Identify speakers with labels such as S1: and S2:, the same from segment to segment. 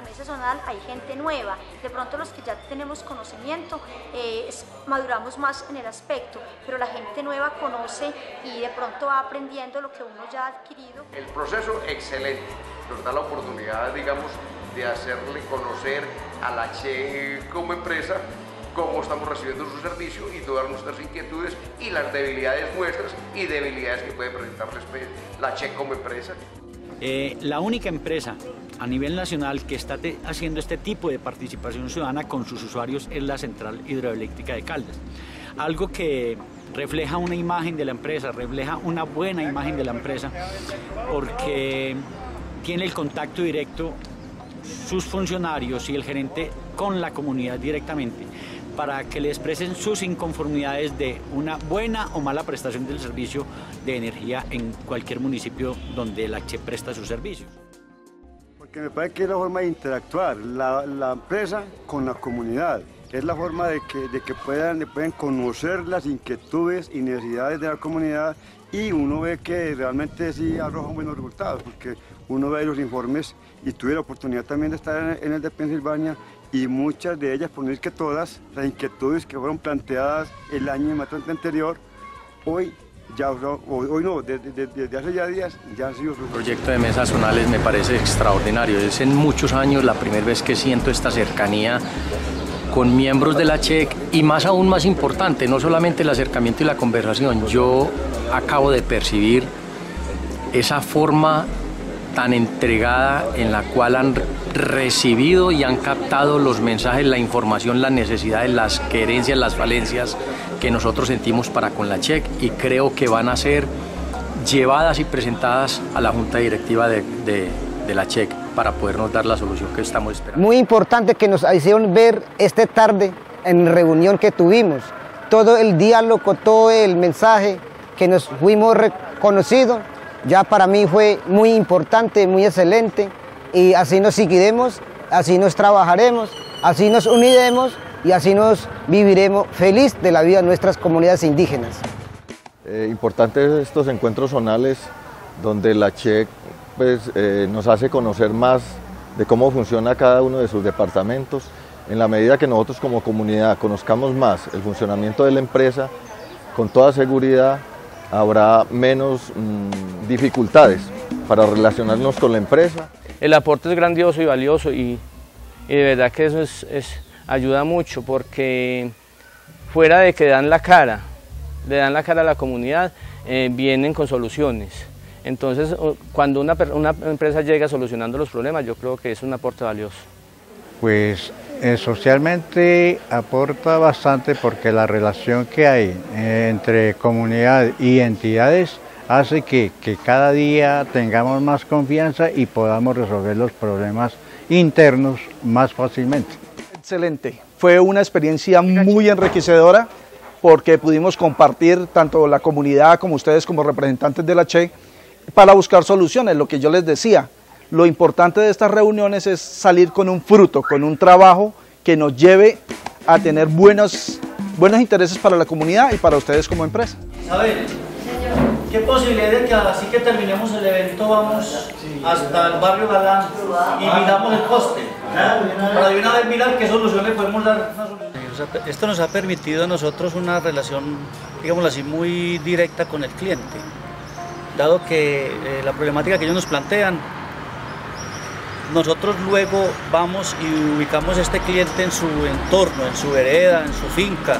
S1: la mesa zonal hay gente nueva, de pronto los que ya tenemos conocimiento eh, maduramos más en el aspecto, pero la gente nueva conoce y de pronto va aprendiendo lo que uno ya ha adquirido.
S2: El proceso excelente, nos da la oportunidad, digamos, de hacerle conocer a la Che como empresa cómo estamos recibiendo su servicio y todas nuestras inquietudes y las debilidades nuestras y debilidades que puede presentarles la Che como empresa.
S3: Eh, la única empresa a nivel nacional que está haciendo este tipo de participación ciudadana con sus usuarios es la Central Hidroeléctrica de Caldas. Algo que refleja una imagen de la empresa, refleja una buena imagen de la empresa, porque tiene el contacto directo sus funcionarios y el gerente con la comunidad directamente para que le expresen sus inconformidades de una buena o mala prestación del servicio de energía en cualquier municipio donde la CHE presta sus servicios.
S4: Porque me parece que es la forma de interactuar, la, empresa con la comunidad. Es la forma de que, de que puedan, pueden conocer las inquietudes y necesidades de la comunidad y uno ve que realmente sí arrojan buenos resultados, porque uno ve los informes y tuve la oportunidad también de estar en el de Pensilvania y muchas de ellas, por no decir que todas, las inquietudes que fueron planteadas el año anterior, hoy hoy no, desde, hace ya días ya han sido...
S5: El proyecto de mesas zonales me parece extraordinario, es en muchos años la primera vez que siento esta cercanía con miembros de la CHEC y más aún más importante, no solamente el acercamiento y la conversación, yo acabo de percibir esa forma tan entregada en la cual han recibido y han captado los mensajes, la información, las necesidades, las querencias, las falencias que nosotros sentimos para con la CHEC y creo que van a ser llevadas y presentadas a la Junta Directiva de, la CHEC para podernos dar la solución que estamos esperando.
S6: Muy importante que nos hicieron ver esta tarde en reunión que tuvimos, todo el diálogo, todo el mensaje que nos fuimos reconocidos ya para mí fue muy importante, muy excelente y así nos seguiremos, así nos trabajaremos, así nos uniremos y así nos viviremos feliz de la vida de nuestras comunidades indígenas.
S7: Eh, importantes estos encuentros zonales donde la CHEC pues, eh, nos hace conocer más de cómo funciona cada uno de sus departamentos. En la medida que nosotros como comunidad conozcamos más el funcionamiento de la empresa, con toda seguridad habrá menos mm, dificultades para relacionarnos con la empresa.
S8: El aporte es grandioso y valioso y, de verdad que eso es, ayuda mucho porque fuera de que dan la cara, le dan la cara a la comunidad, eh, vienen con soluciones. Entonces, cuando una, empresa llega solucionando los problemas, yo creo que es un aporte valioso.
S9: Pues eh, socialmente aporta bastante porque la relación que hay eh, entre comunidad y entidades hace que, cada día tengamos más confianza y podamos resolver los problemas internos más fácilmente.
S10: Excelente, fue una experiencia muy enriquecedora porque pudimos compartir tanto la comunidad como ustedes como representantes de la CHE para buscar soluciones, lo que yo les decía, lo importante de estas reuniones es salir con un fruto, con un trabajo que nos lleve a tener buenos, buenos intereses para la comunidad y para ustedes como empresa.
S3: Isabel, ¿qué posibilidad de que así que terminemos el evento vamos hasta el barrio Galán y miramos el coste? Para de una vez mirar qué soluciones podemos dar. Esto nos ha permitido a nosotros una relación, digamos así, muy directa con el cliente, dado que eh, la problemática que ellos nos plantean nosotros luego vamos y ubicamos a este cliente en su entorno, en su vereda, en su finca.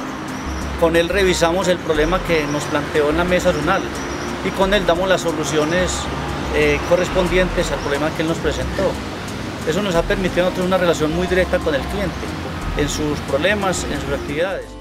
S3: Con él revisamos el problema que nos planteó en la mesa zonal y con él damos las soluciones eh, correspondientes al problema que él nos presentó. Eso nos ha permitido nosotros una relación muy directa con el cliente, en sus problemas, en sus actividades.